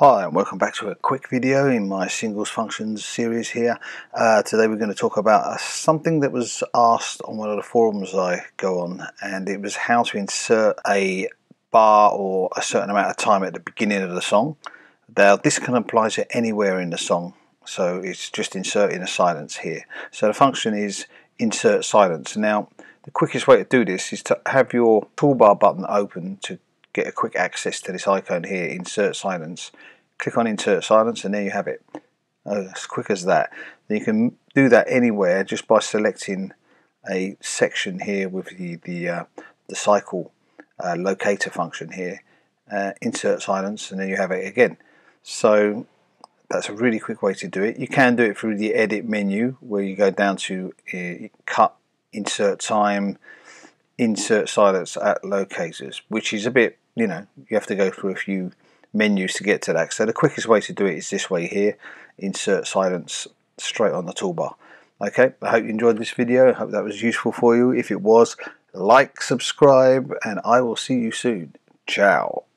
Hi and welcome back to a quick video in my singles functions series here. Uh, today we're going to talk about uh, something that was asked on one of the forums I go on and it was how to insert a bar or a certain amount of time at the beginning of the song. Now this can apply to anywhere in the song so it's just inserting a silence here. So the function is insert silence. Now the quickest way to do this is to have your toolbar button open to get a quick access to this icon here, insert silence. Click on insert silence and there you have it. Oh, as quick as that. You can do that anywhere just by selecting a section here with the the, uh, the cycle uh, locator function here. Uh, insert silence and then you have it again. So that's a really quick way to do it. You can do it through the edit menu where you go down to uh, cut, insert time, insert silence at locators, which is a bit you know you have to go through a few menus to get to that. So the quickest way to do it is this way here. Insert silence straight on the toolbar. Okay I hope you enjoyed this video. I hope that was useful for you. If it was like subscribe and I will see you soon. Ciao